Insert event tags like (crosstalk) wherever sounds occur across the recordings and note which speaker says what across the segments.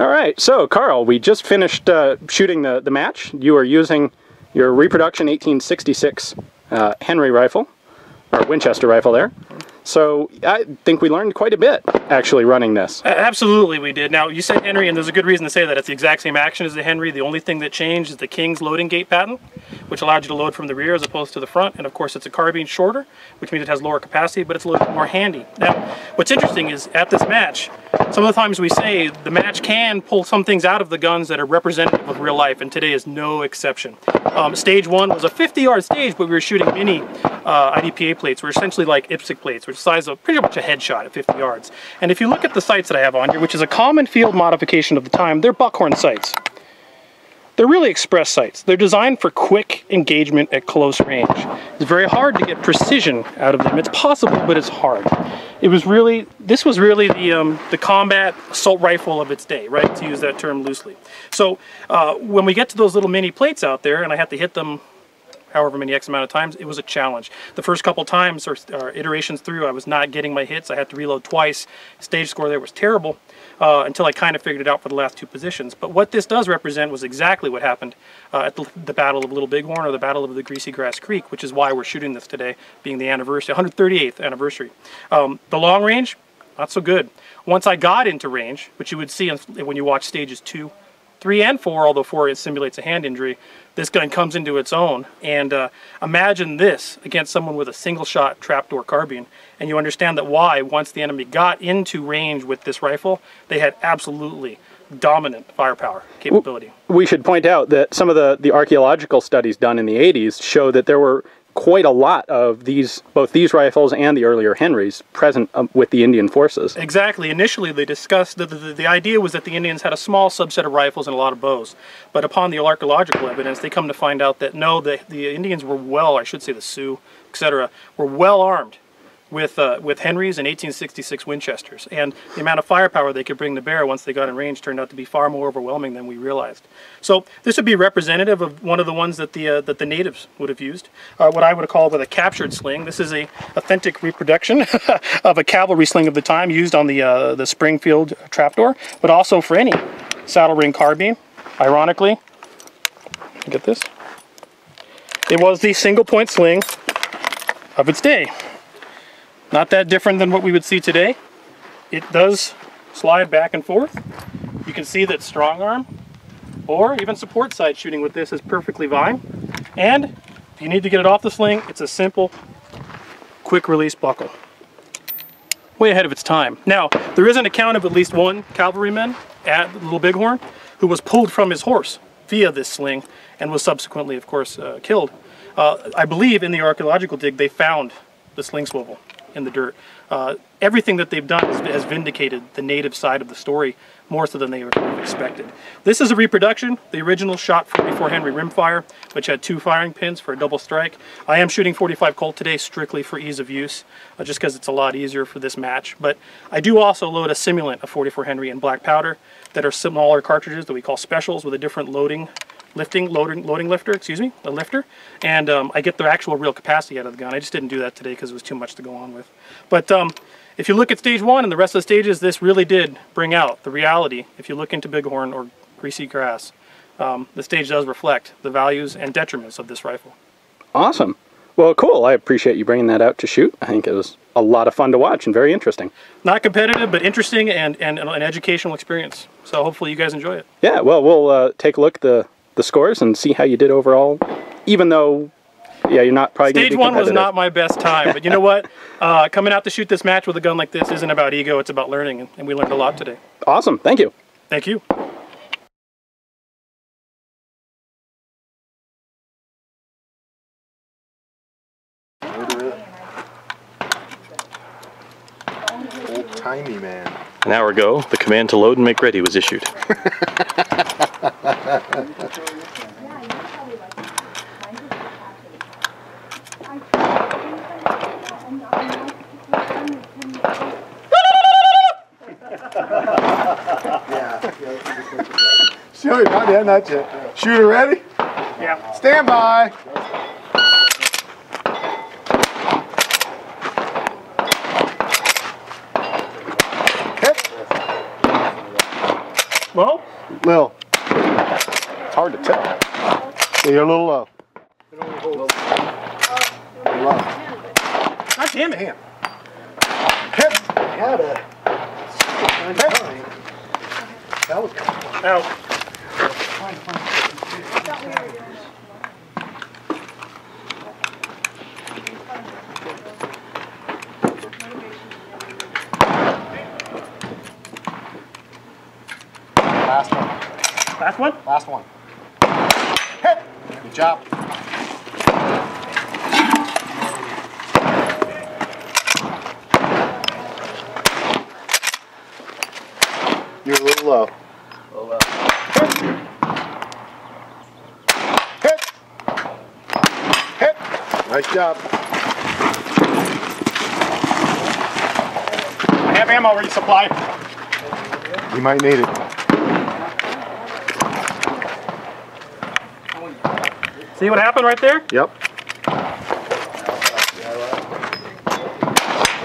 Speaker 1: All right, so Karl, we just finished uh, shooting the, the match. You are using your reproduction 1866 uh, Henry rifle, or Winchester rifle there. So I think we learned quite a bit actually running this.
Speaker 2: Absolutely, we did. Now you said Henry, and there's a good reason to say that. It's the exact same action as the Henry. The only thing that changed is the King's loading gate pattern, which allowed you to load from the rear as opposed to the front. And of course, it's a carbine shorter, which means it has lower capacity, but it's a little bit more handy. Now, what's interesting is at this match, some of the times we say the match can pull some things out of the guns that are representative of real life, and today is no exception. Um, stage one was a 50-yard stage, but we were shooting mini uh, IDPA plates, which are essentially like IPSC plates, which size of pretty much a headshot at 50 yards. And if you look at the sights that I have on here, which is a common field modification of the time, they're buckhorn sights. They're really express sights. They're designed for quick engagement at close range. It's very hard to get precision out of them. It's possible, but it's hard. It was really, this was really the, um, the combat assault rifle of its day, right, to use that term loosely. So uh, when we get to those little mini plates out there, and I have to hit them however many X amount of times, it was a challenge. The first couple times or, or, iterations through, I was not getting my hits. I had to reload twice. Stage score there was terrible uh, until I kind of figured it out for the last two positions. But what this does represent was exactly what happened uh, at the, the, Battle of Little Bighorn or the Battle of the Greasy Grass Creek, which is why we're shooting this today, being the anniversary, 138th anniversary. Um, the long range, not so good. Once I got into range, which you would see when you watch stages two, three, and four, although four it simulates a hand injury, this gun comes into its own. And uh, imagine this against someone with a single shot trapdoor carbine. And you understand that why, once the enemy got into range with this rifle, they had absolutely dominant firepower capability.
Speaker 1: We should point out that some of the, the archaeological studies done in the 80s show that there were quite a lot of these, both these rifles and the earlier Henrys, present um, with the Indian forces.
Speaker 2: Exactly. Initially, they discussed the, the, the, idea was that the Indians had a small subset of rifles and a lot of bows. But upon the archaeological evidence, they come to find out that no, the, the Indians were well, I should say the Sioux, etc., were well armed with uh, with Henrys and 1866 Winchesters, and the amount of firepower they could bring to bear once they got in range turned out to be far more overwhelming than we realized. So this would be representative of one of the ones that the uh, that the natives would have used, uh, what I would call with a captured sling. This is a authentic reproduction (laughs) of a cavalry sling of the time used on the uh, the Springfield trapdoor, but also for any saddle ring carbine. Ironically, get this. It was the single point sling of its day. Not that different than what we would see today. It does slide back and forth. You can see that strong arm or even support side shooting with this is perfectly fine. And if you need to get it off the sling, it's a simple, quick release buckle. Way ahead of its time. Now, there is an account of at least one cavalryman at Little Bighorn who was pulled from his horse via this sling and was subsequently, of course, uh, killed. Uh, I believe in the archaeological dig they found the sling swivel in the dirt. Uh, everything that they've done has, vindicated the native side of the story more so than they expected. This is a reproduction. The original shot 44 Henry rimfire, which had two firing pins for a double strike. I am shooting 45 Colt today strictly for ease of use, uh, just because it's a lot easier for this match. But I do also load a simulant of 44 Henry in black powder that are smaller cartridges that we call specials with a different loading lifting, loading, loading lifter, excuse me, a lifter, and um, I get the actual real capacity out of the gun. I just didn't do that today because it was too much to go on with. But um, if you look at stage one and the rest of the stages, this really did bring out the reality. If you look into Bighorn or Greasy Grass, um, the stage does reflect the values and detriments of this rifle.
Speaker 1: Awesome. Well, cool. I appreciate you bringing that out to shoot. I think it was a lot of fun to watch and very interesting.
Speaker 2: Not competitive, but interesting and, and an educational experience. So hopefully you guys enjoy it.
Speaker 1: Yeah, well, we'll uh, take a look at the the scores and see how you did overall. Even though, yeah, you're not probably
Speaker 2: stage one was not my best time, but you know what? (laughs) Uh, coming out to shoot this match with a gun like this isn't about ego; it's about learning, and we learned a lot today.
Speaker 1: Awesome, thank you.
Speaker 2: Thank you.
Speaker 3: Old timey man.
Speaker 4: An hour ago, the command to load and make ready was issued. (laughs)
Speaker 3: Show you, not yet, not yet. Shooter ready?
Speaker 2: Yeah.
Speaker 3: Stand by.
Speaker 2: Well,
Speaker 3: Lil.
Speaker 1: It's hard to tell.
Speaker 3: Yeah, you're a little low. Low.
Speaker 2: God damn it.
Speaker 3: Hit.
Speaker 5: Had a that was
Speaker 2: Out.
Speaker 3: Last one.
Speaker 2: Last one?
Speaker 3: Last one. Hit. Good job. You're a little low. Hit. Hit. Nice job.
Speaker 1: I have ammo resupply.
Speaker 3: You might need it.
Speaker 2: See what happened right there?
Speaker 3: Yep.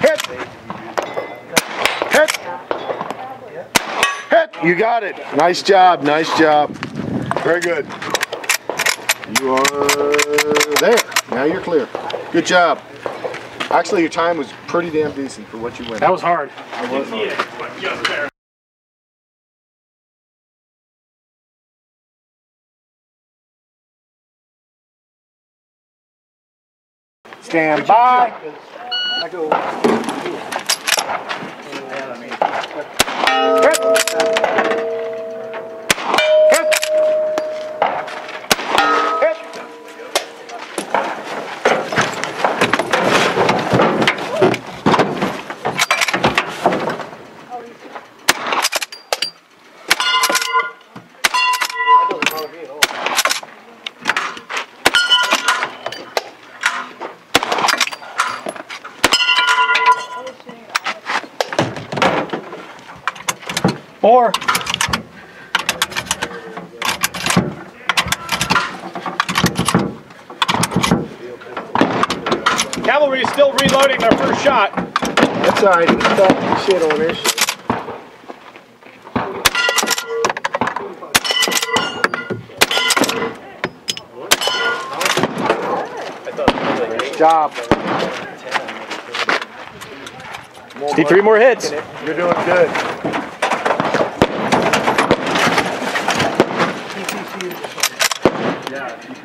Speaker 3: Hit. Hit. Hit. You got it. Nice job. Nice job. Very good. You are there. Now you're clear. Good job. Actually, your time was pretty damn decent for what you went.
Speaker 2: That was hard.
Speaker 3: Stand by. Hit.
Speaker 2: Or
Speaker 1: Cavalry is still reloading their first shot.
Speaker 3: That's all right. He's talking shit on this. Nice job.
Speaker 4: Need three more hits.
Speaker 3: You're doing good.
Speaker 5: Those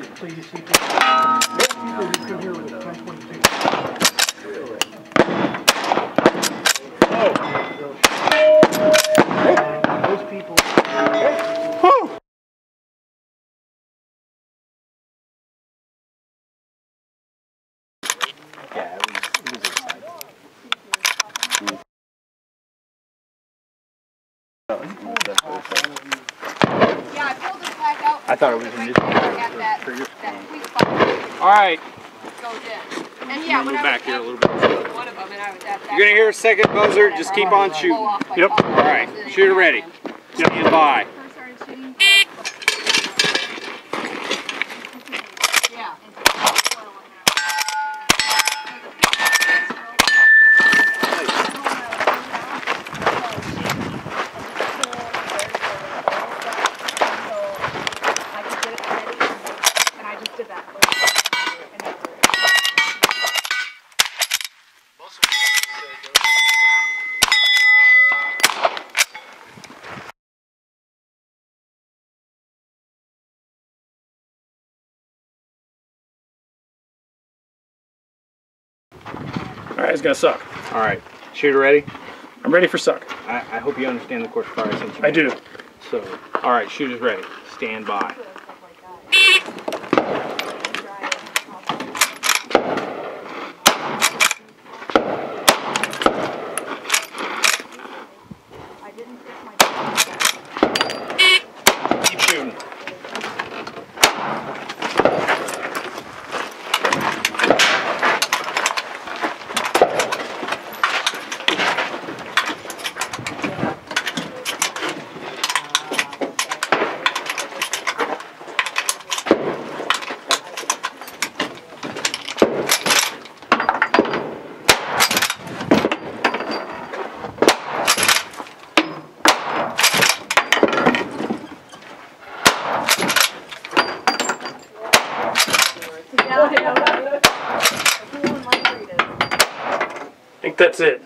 Speaker 5: people
Speaker 6: Yeah, I pulled this back out. I thought it was in this. At that, that sweet spot
Speaker 7: All right,
Speaker 6: goes in. And yeah, when I was
Speaker 7: back here a little bit.
Speaker 6: one of them and I was at that.
Speaker 7: You're gonna hear a second buzzer. Just keep on shooting. All
Speaker 2: Yep.
Speaker 7: right, shooter ready. Stand by.
Speaker 6: First started shooting. Yeah. I just did it already, and I just did that. And that's it.
Speaker 2: All right, it's gonna suck.
Speaker 7: All right, shooter ready.
Speaker 2: I'm ready for suck.
Speaker 7: I, I hope you understand the course of fire since you
Speaker 2: I do.
Speaker 7: So, all right, shooters ready. Stand by.
Speaker 2: That's it.